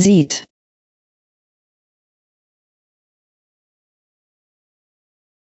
sieht.